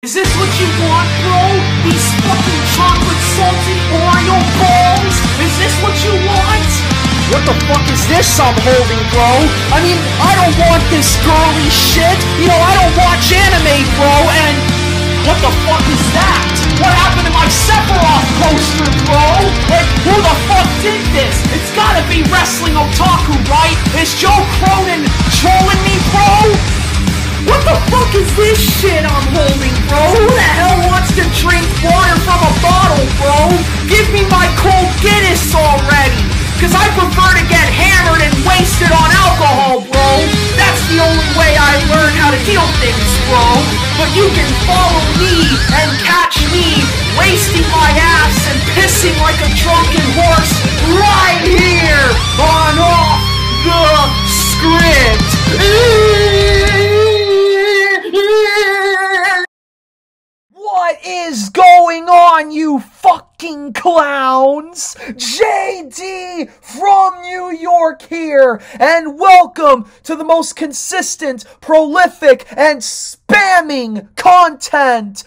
Is this what you want, bro? These fucking chocolate salty Oreo balls? Is this what you want? What the fuck is this I'm holding, bro? I mean, I don't want this girly shit. You know, I don't watch anime, bro, and what the fuck is that? What happened to my Sephiroth poster, bro? Like, who the fuck did this? It's gotta be Wrestling Otaku, right? Is Joe Cronin trolling me, bro? What the fuck is this shit I'm holding, bro? Who the hell wants to drink water from a bottle, bro? Give me my cold Guinness already! Cause I prefer to get hammered and wasted on alcohol, bro! That's the only way I learn how to deal things, bro! But you can follow me and catch me wasting my ass and pissing like a drunken horse right here on off the script! On, you fucking clowns? JD from New York here, and welcome to the most consistent, prolific, and spamming content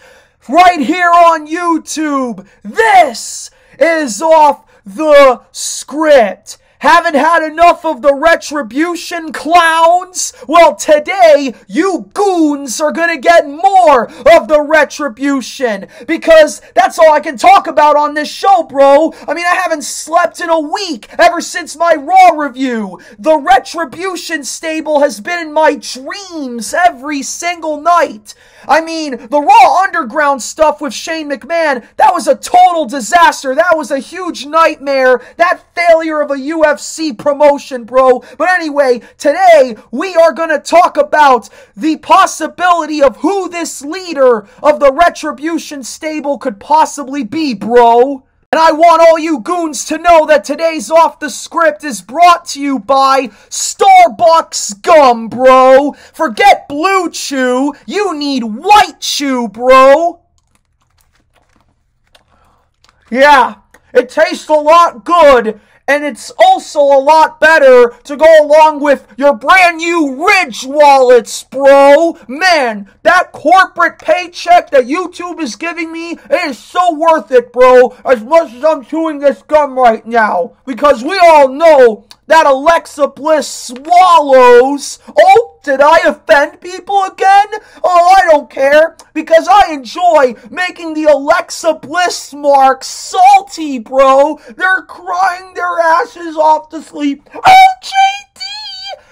right here on YouTube. This is off the script. Haven't had enough of the retribution clowns? Well, today, you goons are gonna get more of the retribution because that's all I can talk about on this show, bro. I mean, I haven't slept in a week ever since my Raw review. The retribution stable has been in my dreams every single night. I mean, the Raw Underground stuff with Shane McMahon, that was a total disaster. That was a huge nightmare. That failure of a UFC promotion, bro. But anyway, today we are going to talk about the possibility of who this leader of the Retribution stable could possibly be, bro. And I want all you goons to know that today's Off the Script is brought to you by Starbucks Gum, bro. Forget Blue Chew, you need White Chew, bro. Yeah, it tastes a lot good, and it's also a lot better to go along with your brand new Ridge wallets, bro. Man, that corporate paycheck that YouTube is giving me, it is so worth it, bro, as much as I'm chewing this gum right now. Because we all know that Alexa Bliss swallows. Oh, did I offend people again? Oh, I don't care because I enjoy making the Alexa Bliss mark salty, bro. They're crying their asses off to sleep. Oh, JD,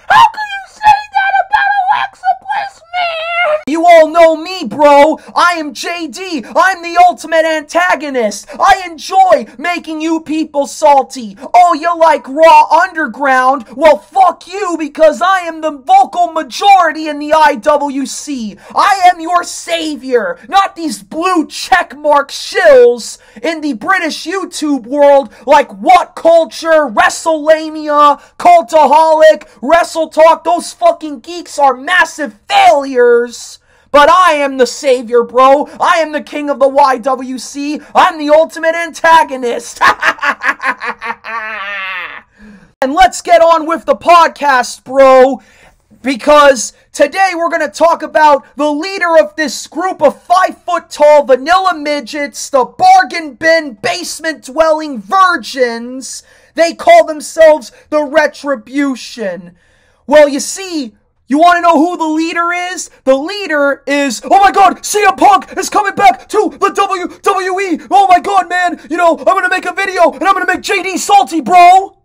how can you say that about Alexa Bliss, man? You all know me, bro. I am JD. I'm the ultimate antagonist. I enjoy making you people salty. Oh, you like Raw Underground? Well, fuck you because I am the vocal majority in the IWC. I am your savior, not these blue checkmark shills in the British YouTube world like What Culture, WrestleLamia, Cultaholic, Wrestle Talk. Those fucking geeks are massive failures. But I am the savior, bro. I am the king of the YWC. I'm the ultimate antagonist. and let's get on with the podcast, bro. Because today we're going to talk about the leader of this group of five foot tall vanilla midgets, the bargain bin basement dwelling virgins. They call themselves the Retribution. Well, you see, you want to know who the leader is? The leader is, oh my god, CM Punk is coming back to the WWE. Oh my god, man. You know, I'm going to make a video and I'm going to make JD salty, bro.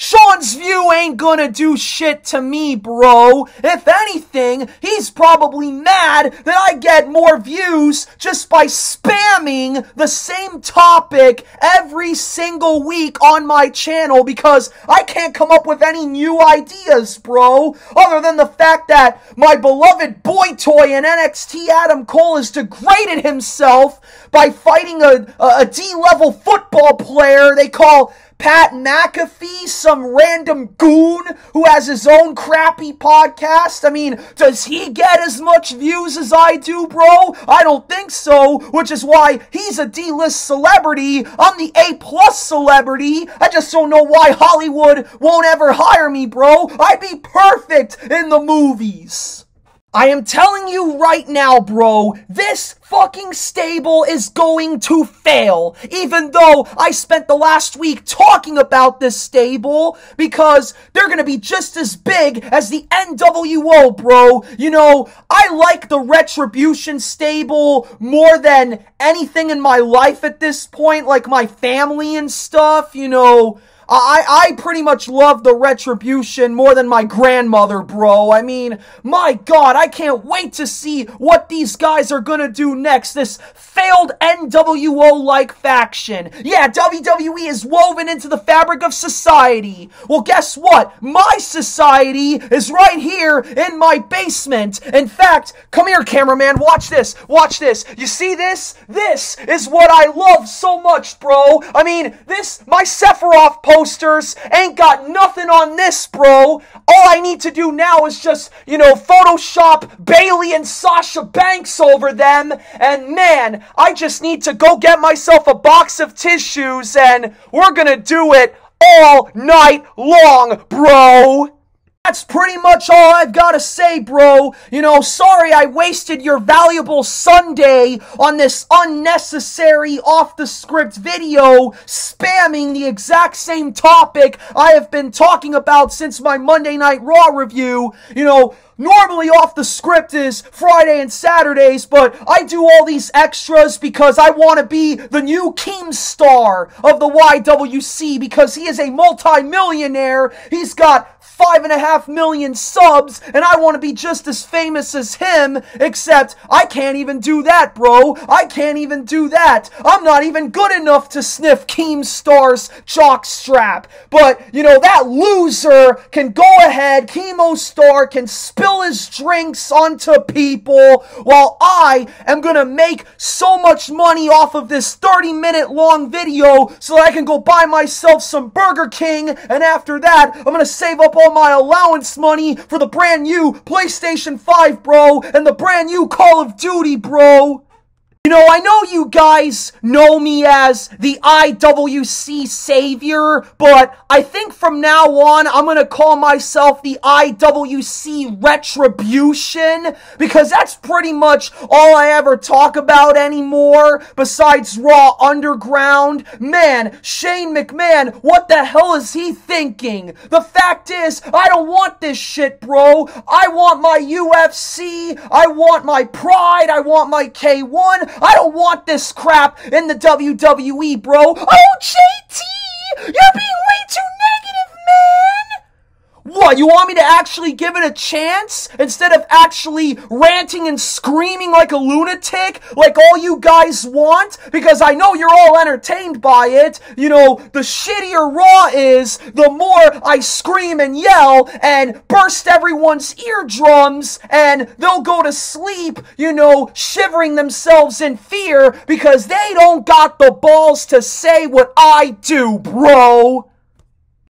Sean's view ain't gonna do shit to me, bro. If anything, he's probably mad that I get more views just by spamming the same topic every single week on my channel because I can't come up with any new ideas, bro. Other than the fact that my beloved boy toy in NXT Adam Cole has degraded himself by fighting a, a, a D-level football player they call Pat McAfee, some random goon who has his own crappy podcast? I mean, does he get as much views as I do, bro? I don't think so, which is why he's a D-list celebrity. I'm the A-plus celebrity. I just don't know why Hollywood won't ever hire me, bro. I'd be perfect in the movies. I am telling you right now, bro, this fucking stable is going to fail. Even though I spent the last week talking about this stable because they're gonna be just as big as the NWO, bro. You know, I like the Retribution stable more than anything in my life at this point, like my family and stuff, you know. I, I pretty much love the retribution more than my grandmother, bro. I mean, my god, I can't wait to see what these guys are gonna do next. This failed NWO like faction. Yeah, WWE is woven into the fabric of society. Well, guess what? My society is right here in my basement. In fact, come here, cameraman, watch this. Watch this. You see this? This is what I love so much, bro. I mean, this, my Sephiroth post posters. Ain't got nothing on this, bro. All I need to do now is just, you know, Photoshop Bayley and Sasha Banks over them. And man, I just need to go get myself a box of tissues and we're gonna do it all night long, bro. That's pretty much all I've got to say, bro. You know, sorry I wasted your valuable Sunday on this unnecessary off the script video spamming the exact same topic I have been talking about since my Monday Night Raw review. You know, Normally off the script is Friday and Saturdays, but I do all these extras because I want to be the new Keemstar of the YWC because he is a multi-millionaire. He's got five and a half million subs, and I want to be just as famous as him, except I can't even do that, bro. I can't even do that. I'm not even good enough to sniff Keemstar's jockstrap. But, you know, that loser can go ahead, Chemo Star can spill his drinks onto people, while I am gonna make so much money off of this 30 minute long video so that I can go buy myself some Burger King, and after that, I'm gonna save up all all my allowance money for the brand new PlayStation 5, bro, and the brand new Call of Duty, bro. You know, I know you guys know me as the IWC savior, but I think from now on I'm gonna call myself the IWC retribution because that's pretty much all I ever talk about anymore besides Raw Underground. Man, Shane McMahon, what the hell is he thinking? The fact is, I don't want this shit, bro. I want my UFC, I want my pride, I want my K1. I don't want this crap in the WWE, bro. Oh, JD, What, you want me to actually give it a chance instead of actually ranting and screaming like a lunatic like all you guys want? Because I know you're all entertained by it. You know, the shittier Raw is, the more I scream and yell and burst everyone's eardrums and they'll go to sleep, you know, shivering themselves in fear because they don't got the balls to say what I do, bro.